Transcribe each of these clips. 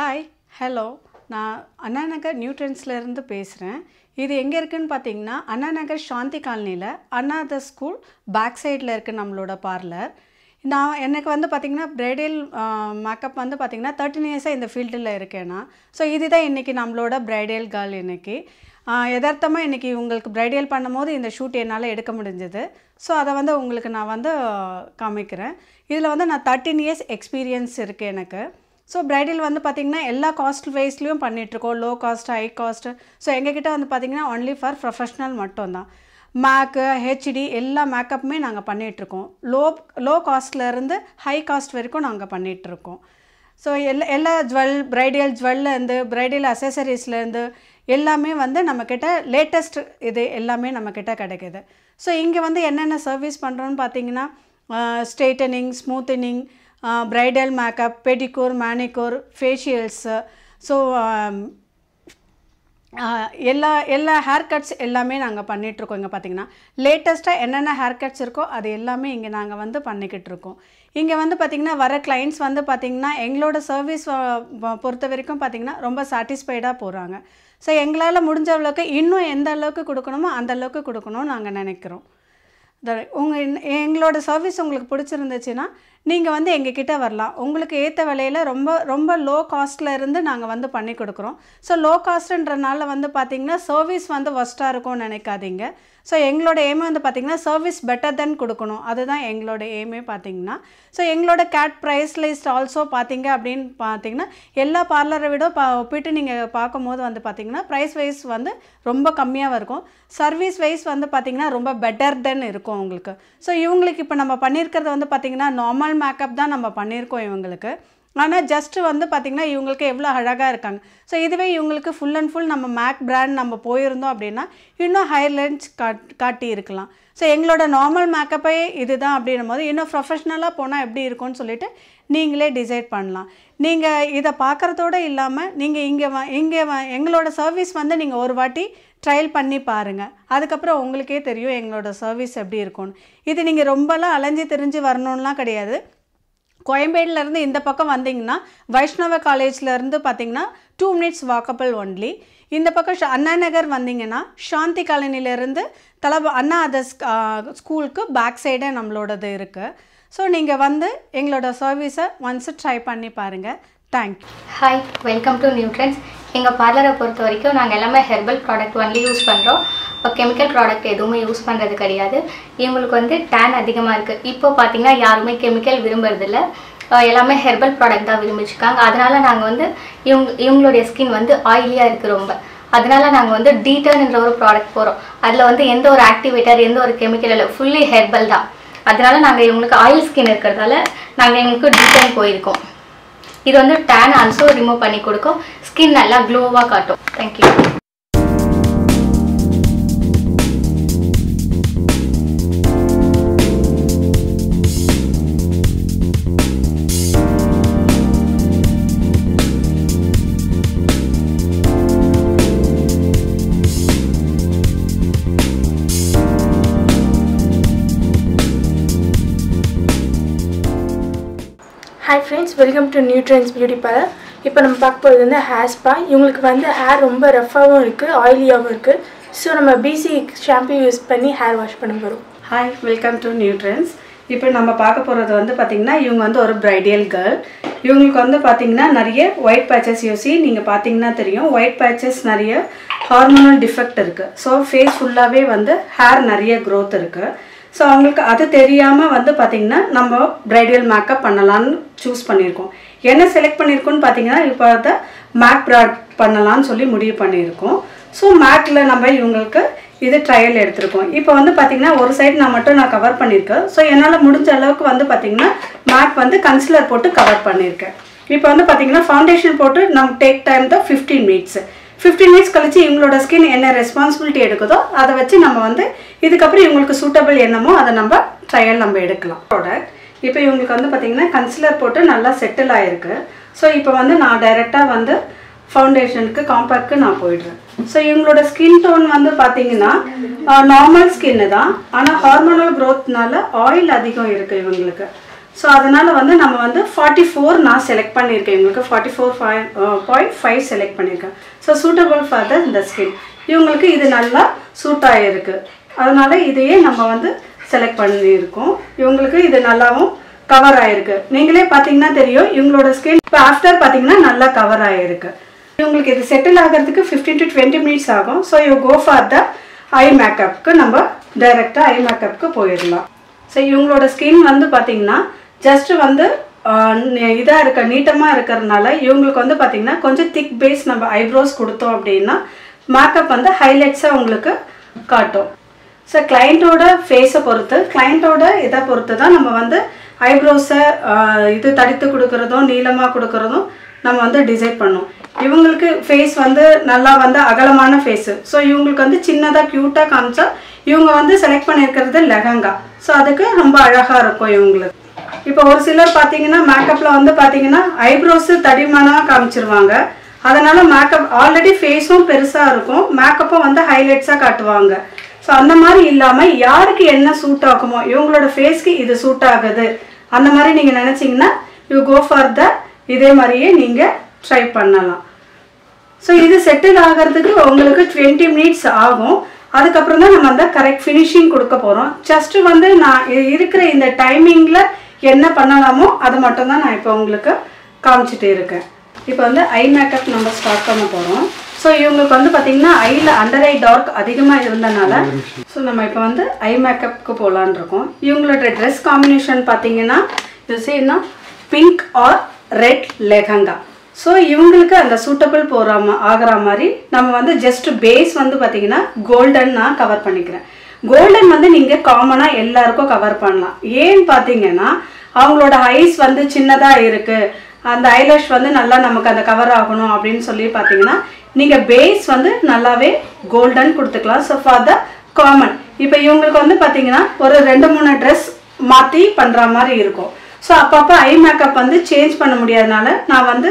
Hi hello நான் அண்ணா நகர் நியூட்ரன்ஸ்லேருந்து பேசுகிறேன் இது எங்கே இருக்குன்னு பார்த்தீங்கன்னா அண்ணா நகர் சாந்தி காலனியில் அண்ணாத ஸ்கூல் பேக் சைடில் இருக்குது நம்மளோட பார்லர் நான் எனக்கு வந்து பார்த்திங்கன்னா ப்ரைடல் மேக்கப் வந்து பார்த்திங்கன்னா தேர்ட்டின் இயர்ஸாக இந்த ஃபீல்டில் இருக்கேன்னா ஸோ இதுதான் இன்றைக்கி நம்மளோட ப்ரைடல் கேர்ள் இன்றைக்கி யதார்த்தமாக இன்றைக்கி உங்களுக்கு ப்ரைடல் பண்ணும்போது இந்த ஷூட் என்னால் எடுக்க முடிஞ்சது. ஸோ அதை வந்து உங்களுக்கு நான் வந்து காமிக்கிறேன். இதில் வந்து நான் தேர்ட்டின் இயர்ஸ் எக்ஸ்பீரியன்ஸ் இருக்குது எனக்கு. ஸோ பிரைடல் வந்து பார்த்திங்கன்னா எல்லா காஸ்ட் வைஸ்லேயும் பண்ணிகிட்ருக்கோம் low cost high cost so எங்ககிட்ட வந்து பார்த்திங்கன்னா ஒன்லி ஃபார் ப்ரொஃபஷ்னல் மட்டும்தான். மேக்கு ஹெச்டி எல்லா மேக்கப்புமே நாங்கள் பண்ணிகிட்ருக்கோம் லோ லோ காஸ்ட்லேருந்து ஹை காஸ்ட் வரைக்கும் நாங்கள் பண்ணிகிட்ருக்கோம் ஸோ எல்லா எல்லா ஜுவல் பிரைடல் ஜுவல்லேருந்து பிரைடல் அசசரிஸ்லேருந்து எல்லாமே வந்து நம்மக்கிட்ட லேட்டஸ்ட் இது எல்லாமே நம்மக்கிட்ட கிடைக்குது. ஸோ இங்கே வந்து என்னென்ன சர்வீஸ் பண்ணுறோன்னு பார்த்தீங்கன்னா straightening smoothening bridal makeup pedicure manicure facials so எல்லா எல்லா ஹேர் கட்ஸ் எல்லாமே நாங்கள் பண்ணிகிட்ருக்கோம் இங்கே பார்த்தீங்கன்னா லேட்டஸ்ட்டாக என்னென்ன ஹேர் கட்ஸ் இருக்கோ அது எல்லாமே இங்கே நாங்கள் வந்து பண்ணிக்கிட்டு இருக்கோம் இங்கே வந்து பார்த்திங்கன்னா வர கிளைண்ட்ஸ் வந்து பார்த்திங்கன்னா எங்களோட சர்வீஸ் பொறுத்த வரைக்கும் பார்த்திங்கன்னா ரொம்ப சாட்டிஸ்ஃபைடாக போகிறாங்க ஸோ எங்களால் முடிஞ்ச அளவுக்கு இன்னும் எந்த அளவுக்கு கொடுக்கணுமோ அந்த அளவுக்கு கொடுக்கணும்னு நாங்கள் நினைக்கிறோம். உங்கள் எங்களோட சர்வீஸ் உங்களுக்கு பிடிச்சிருந்துச்சுன்னா நீங்கள் வந்து எங்ககிட்ட வரலாம். உங்களுக்கு ஏற்ற விலையில் ரொம்ப ரொம்ப லோ காஸ்ட்டில் இருந்து நாங்கள் வந்து பண்ணி கொடுக்குறோம். ஸோ லோ காஸ்ட்டுன்றனால வந்து பார்த்திங்கன்னா சர்வீஸ் வந்து ஒஸ்ட்டாக இருக்கும்னு நினைக்காதீங்க. ஸோ எங்களோட எய்மே வந்து பார்த்திங்கன்னா சர்வீஸ் பெட்டர் தென் கொடுக்கணும். அதுதான் எங்களோட எய்மே பார்த்திங்கன்னா ஸோ எங்களோட கேட் ப்ரைஸ் லிஸ்ட் ஆல்சோ பார்த்தீங்க அப்படின்னு பார்த்தீங்கன்னா எல்லா பார்லரை விட பா ஒப்பிட்டு நீங்கள் பார்க்கும்போது வந்து பார்த்திங்கன்னா ப்ரைஸ் வைஸ் வந்து ரொம்ப கம்மியாக இருக்கும். சர்வீஸ் வைஸ் வந்து பார்த்திங்கன்னா ரொம்ப பெட்டர் தென் இருக்கும் உங்களுக்கு. ஸோ இவங்களுக்கு இப்போ நம்ம பண்ணியிருக்கிறது வந்து பார்த்திங்கன்னா நார்மல் மேக்கப் தான் நம்ம பண்ணியிருக்கோம் இவங்களுக்கு. ஆனால் ஜஸ்ட்டு வந்து பார்த்திங்கன்னா இவங்களுக்கு எவ்வளோ அழகாக இருக்காங்க. ஸோ இதுவே இவங்களுக்கு ஃபுல் அண்ட் ஃபுல் நம்ம மேக் பிராண்ட் நம்ம போயிருந்தோம் அப்படின்னா இன்னும் ஹைலைட்ஸ் காட் காட்டியிருக்கலாம் ஸோ எங்களோட நார்மல் மேக்கப்பே இது தான் அப்படின்னும் போது இன்னும் ப்ரொஃபஷ்னலாக போனால் எப்படி இருக்கும்னு சொல்லிட்டு நீங்களே டிசைட் பண்ணலாம். நீங்கள் இதை பார்க்குறதோடு இல்லாமல் நீங்கள் இங்கே வ இங்கே வ எங்களோட சர்வீஸ் வந்து நீங்கள் ஒரு வாட்டி ட்ரையல் பண்ணி பாருங்கள் அதுக்கப்புறம் உங்களுக்கே தெரியும் எங்களோட சர்வீஸ் எப்படி இருக்கும்னு. இது நீங்கள் ரொம்பலாம் அலைஞ்சு தெரிஞ்சு வரணும்லாம் கிடையாது. கோயம்பேடுலேருந்து இந்த பக்கம் வந்தீங்கன்னா வைஷ்ணவ காலேஜ்லேருந்து பார்த்தீங்கன்னா டூ மினிட்ஸ் வாக்கபிள் ஒன்லி இந்த பக்கம் அண்ணா நகர் வந்தீங்கன்னா சாந்தி காலனிலேருந்து தலப அண்ணா அதர்ஸ் ஸ்கூலுக்கு பேக் சைடே நம்மளோடது இருக்குது ஸோ நீங்கள் வந்து எங்களோட சர்வீஸை ஒன்ஸ் ட்ரை பண்ணி பாருங்கள் thank you hi welcome to Neutrons எங்கள் பார்லரை பொறுத்த வரைக்கும் நாங்கள் எல்லாமே ஹெர்பல் ப்ராடக்ட் ஒன்லி யூஸ் பண்ணுறோம் இப்போ கெமிக்கல் ப்ராடக்ட் எதுவுமே யூஸ் பண்ணுறது கிடையாது. இவங்களுக்கு வந்து டேன் அதிகமாக இருக்குது இப்போ பார்த்தீங்கன்னா யாருமே கெமிக்கல் விரும்புறதில்ல. எல்லாமே ஹெர்பல் ப்ராடக்ட் தான் விரும்பிச்சிருக்காங்க. அதனால் நாங்கள் வந்து இவங்க இவங்களுடைய ஸ்கின் வந்து ஆயிலியாக இருக்குது ரொம்ப. அதனால நாங்கள் வந்து டீட்டர்ன்ற ஒரு ப்ராடக்ட் போகிறோம் அதில் வந்து எந்த ஒரு ஆக்டிவேட்டர் எந்த ஒரு கெமிக்கல் இல்லை ஃபுல்லி ஹெர்பல் தான். அதனால நாங்கள் இவங்களுக்கு ஆயில் ஸ்கின் இருக்கிறதால நாங்கள் எங்களுக்கு டீட்டர்ன் போயிருக்கோம். இது வந்து டேன் ஆல்சோ ரிமூவ் பண்ணி கொடுக்கும். ஸ்கின் நல்லா க்ளோவாக காட்டும். Thank you hi friends welcome to Neutrons beauty parlour இப்போ நம்ம பார்க்க போகிறது வந்து ஹேர் ஸ்பா இவங்களுக்கு வந்து ஹேர் ரொம்ப ரஃப்பாகவும் இருக்குது ஆயிலியாகவும் இருக்குது ஸோ நம்ம பிசி ஷாம்பு யூஸ் பண்ணி ஹேர் வாஷ் பண்ண போகிறோம் ஹாய் வெல்கம் டு நியூட்ரன்ஸ் இப்போ நம்ம பார்க்க போகிறது வந்து பார்த்திங்கன்னா இவங்க வந்து ஒரு பிரைடியல் கேர்ள் இவங்களுக்கு வந்து பார்த்திங்கன்னா நிறைய ஒயிட் பேச்சஸ் யூசி நீங்கள் பார்த்தீங்கன்னா தெரியும். ஒயிட் பேச்சஸ் நிறைய ஹார்மோனல் டிஃபெக்ட் இருக்குது ஸோ ஃபேஸ் ஃபுல்லாகவே வந்து ஹேர் நிறைய க்ரோத் இருக்குது ஸோ அவங்களுக்கு அது தெரியாமல் வந்து பார்த்திங்கன்னா நம்ம ப்ரைடல் மேக்கப் பண்ணலான்னு சூஸ் பண்ணியிருக்கோம். என்ன செலக்ட் பண்ணியிருக்கோம்னு பார்த்தீங்கன்னா இப்போ அதை மேக் ப்ராட் பண்ணலான்னு சொல்லி முடிவு பண்ணியிருக்கோம். ஸோ மேக்கில் நம்ம இவங்களுக்கு இது ட்ரையல் எடுத்திருக்கோம். இப்போ வந்து பார்த்திங்கன்னா ஒரு சைடு நான் மட்டும் நான் கவர் பண்ணியிருக்கேன். ஸோ என்னால் முடிஞ்ச அளவுக்கு வந்து பார்த்திங்கன்னா மேக் வந்து கன்சிலர் போட்டு கவர் பண்ணியிருக்கேன். இப்போ வந்து பார்த்திங்கன்னா ஃபவுண்டேஷன் போட்டு நம்ம டேக் டைம் தான் ஃபிஃப்டீன் மினிட்ஸ் ஃபிஃப்டீன் மினிட்ஸ் கழிச்சு இவங்களோட ஸ்கின் என்ன ரெஸ்பான்சிபிலிட்டி எடுக்குதோ அதை வச்சு நம்ம வந்து இதுக்கப்புறம் இவங்களுக்கு சூட்டபிள் என்னமோ அதை நம்ம ட்ரையல் நம்ம எடுக்கலாம். ப்ராடக்ட் இப்போ இவங்களுக்கு வந்து பார்த்திங்கன்னா கன்சிலர் போட்டு நல்லா செட்டில் ஆகிருக்கு ஸோ இப்போ வந்து நான் டைரெக்டாக வந்து ஃபவுண்டேஷனுக்கு காம்பேக்ட்க்கு நான் போயிடுறேன். ஸோ இவங்களோட ஸ்கின் டோன் வந்து பார்த்தீங்கன்னா நார்மல் ஸ்கின்னு தான். ஆனால் ஹார்மோனல் க்ரோத்னால ஆயில் அதிகம் இருக்குது இவங்களுக்கு. ஸோ அதனால் வந்து நம்ம வந்து ஃபார்ட்டி ஃபோர் நான் செலக்ட் பண்ணியிருக்கேன். இவங்களுக்கு forty four five point five select பண்ணியிருக்கேன். ஸோ சூட்டபிள் ஃபார் த இந்த ஸ்கின் இவங்களுக்கு இது நல்லா சூட் ஆகிருக்கு அதனால் இதையே நம்ம வந்து செலக்ட் பண்ணியிருக்கோம். இவங்களுக்கு இது நல்லாவும் கவர் ஆகிருக்கு நீங்களே பார்த்தீங்கன்னா தெரியும் இவங்களோட ஸ்கின் இப்போ ஆஃப்டர் பார்த்தீங்கன்னா நல்லா கவர் ஆகிருக்கு இவங்களுக்கு இது செட்டில் ஆகிறதுக்கு ஃபிஃப்டீன் டு டுவெண்ட்டி மினிட்ஸ் ஆகும். So you go for the eye மேக்கப்புக்கு நம்ம டைரெக்டாக ஐ மேக்கப்புக்கு போயிடலாம். ஸோ இவங்களோட ஸ்கின் வந்து பார்த்தீங்கன்னா ஜஸ்ட்டு வந்து இதாக இருக்க நீட்டமாக இருக்கிறதுனால இவங்களுக்கு வந்து பார்த்திங்கன்னா கொஞ்சம் திக் பேஸ் நம்ம ஐப்ரோஸ் கொடுத்தோம் அப்படின்னா மேக்கப் வந்து ஹைலைட்ஸாக உங்களுக்கு காட்டும். ஸோ கிளைண்ட்டோட ஃபேஸை பொறுத்து கிளைண்ட்டோட இதை பொறுத்து தான் நம்ம வந்து ஐப்ரோஸை இது தடித்து கொடுக்குறதும் நீளமாக கொடுக்குறதும் நம்ம வந்து டிசைட் பண்ணோம். இவங்களுக்கு ஃபேஸ் வந்து நல்லா வந்து அகலமான ஃபேஸு ஸோ இவங்களுக்கு வந்து சின்னதாக க்யூட்டாக காமிச்சா இவங்க வந்து செலக்ட் பண்ணியிருக்கிறது லெஹங்கா. ஸோ அதுக்கு ரொம்ப அழகாக இருக்கும் இவங்களுக்கு. இப்போ ஒரு சிலர் பார்த்தீங்கன்னா மேக்கப்பில் வந்து பார்த்தீங்கன்னா ஐப்ரோஸு தடிமனாக காமிச்சிருவாங்க. அதனால் மேக்கப் ஆல்ரெடி ஃபேஸும் பெருசாக இருக்கும். மேக்கப்பும் வந்து ஹைலைட்ஸாக காட்டுவாங்க. ஸோ அந்த மாதிரி இல்லாமல் யாருக்கு என்ன சூட் ஆகுமோ இவங்களோட ஃபேஸ்க்கு இது சூட் ஆகுது. அந்த மாதிரி நீங்கள் நினச்சிங்கன்னா யூ கோ ஃபார் த இதே மாதிரியே நீங்கள் ட்ரை பண்ணலாம். ஸோ இது செட்டில் ஆகிறதுக்கு உங்களுக்கு டுவெண்ட்டி மினிட்ஸ் ஆகும். அதுக்கப்புறம் தான் நம்ம அந்த கரெக்ட் ஃபினிஷிங் கொடுக்க போகிறோம் ஜஸ்ட்டு வந்து நான் இருக்கிற இந்த டைமிங்கில் என்ன பண்ணலாமோ அது மட்டும் தான் நான் இப்போ உங்களுக்கு காமிச்சிட்டு இருக்கேன். இப்போ வந்து ஐ மேக்கப் நம்ம ஸ்டார்ட் பண்ண போகிறோம் ஸோ இவங்களுக்கு வந்து பார்த்தீங்கன்னா ஐயில் அண்டர் ஐ டார்க் அதிகமாக இருந்தனால ஸோ நம்ம இப்போ வந்து ஐ மேக்கப்புக்கு போகலான் இருக்கோம். இவங்களோட ட்ரெஸ் காம்பினேஷன் பார்த்தீங்கன்னா இது செய்யணும்னா pink or red lehenga so இவங்களுக்கு அந்த சூட்டபிள் போகிற ஆகிற மாதிரி நம்ம வந்து ஜஸ்ட் பேஸ் வந்து பார்த்தீங்கன்னா கோல்டன் நான் கவர் பண்ணிக்கிறேன். கோல்டன் வந்து நீங்கள் காமனாக எல்லாருக்கும் கவர் பண்ணலாம். ஏன்னு பார்த்தீங்கன்னா அவங்களோட ஐஸ் வந்து சின்னதாக இருக்குது அந்த ஐலாஷ் வந்து நல்லா நமக்கு அந்த கவர் ஆகணும் அப்படின்னு சொல்லி பார்த்தீங்கன்னா நீங்கள் பேஸ் வந்து நல்லாவே கோல்டன் கொடுத்துக்கலாம். ஸோ ஃபார் த காமன் இப்போ இவங்களுக்கு வந்து பார்த்தீங்கன்னா ஒரு ரெண்டு மூணு ட்ரெஸ் மாற்றி பண்ணுற மாதிரி இருக்கும். ஸோ அப்பப்போ ஐ மேக்கப் வந்து சேஞ்ச் பண்ண முடியாதனால நான் வந்து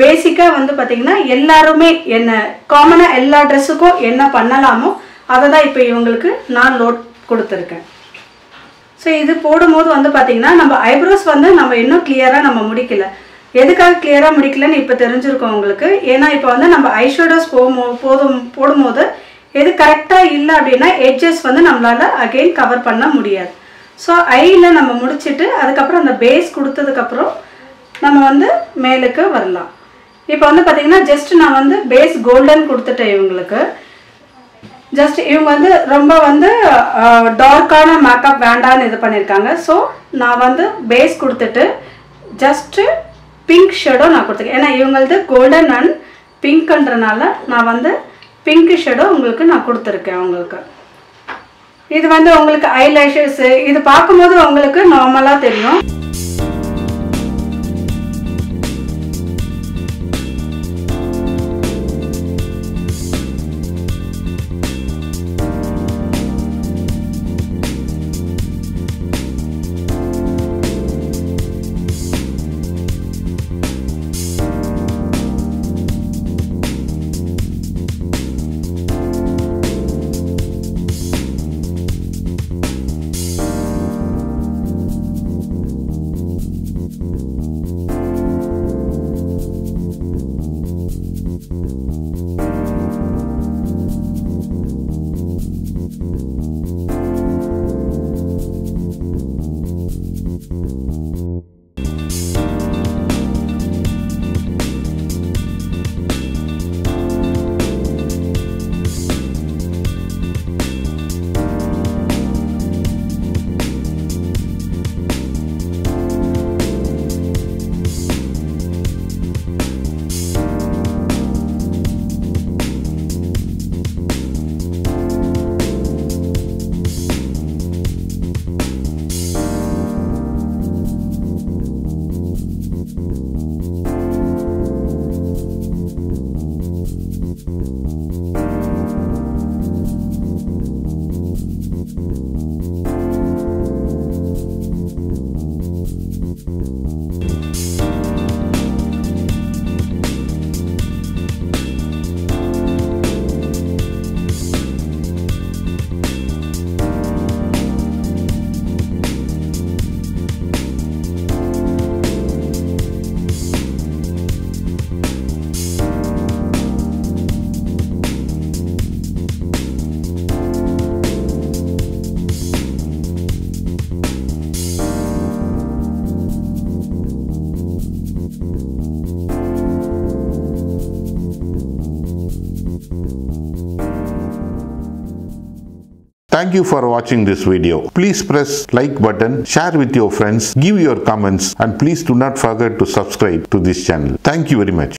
பேசிக்காக வந்து பார்த்தீங்கன்னா எல்லாருமே என்ன காமனாக எல்லா ட்ரெஸ்ஸுக்கும் என்ன பண்ணலாமோ அதை தான் இப்போ இவங்களுக்கு நான் லோட் கொடுத்துருக்கேன். ஸோ இது போடும்போது வந்து பார்த்திங்கன்னா நம்ம ஐப்ரோஸ் வந்து நம்ம இன்னும் கிளியராக நம்ம முடிக்கல. எதுக்காக கிளியராக முடிக்கலன்னு இப்போ தெரிஞ்சிருக்கோம் உங்களுக்கு ஏன்னா இப்போ வந்து நம்ம ஐஷோடோஸ் போமோ போதும் போடும்போது எது கரெக்டாக இல்லை அப்படின்னா எட்ஜஸ் வந்து நம்மளால் அகெயின் கவர் பண்ண முடியாது. ஸோ ஐயில் நம்ம முடிச்சிட்டு அதுக்கப்புறம் அந்த பேஸ் கொடுத்ததுக்கப்புறம் நம்ம வந்து மேலுக்கு வரலாம். இப்போ வந்து பார்த்திங்கன்னா ஜஸ்ட் நான் வந்து பேஸ் கோல்டன் கொடுத்துட்டேன் இவங்களுக்கு. ஜஸ்ட் இவங்க வந்து ரொம்ப வந்து டார்க்கான மேக்கப் வேண்டான்னு இது பண்ணியிருக்காங்க. ஸோ நான் வந்து பேஸ் கொடுத்துட்டு ஜஸ்ட்டு பிங்க் ஷேடோ நான் கொடுத்துருக்கேன். ஏன்னா இவங்களது கோல்டன் அண்ட் பிங்க்ன்றனால நான் வந்து பிங்க் ஷேடோ உங்களுக்கு நான் கொடுத்துருக்கேன் உங்களுக்கு. இது வந்து உங்களுக்கு ஐலேஷஸ் இது பார்க்கும்போது உங்களுக்கு நார்மலாக தெரியும். you Thank you for watching this video. Please press like button, share with your friends, give your comments and please do not forget to subscribe to this channel. Thank you very much.